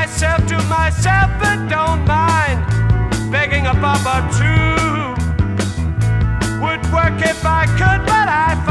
myself to myself, but don't mind begging a bob or two. Would work if I could, but I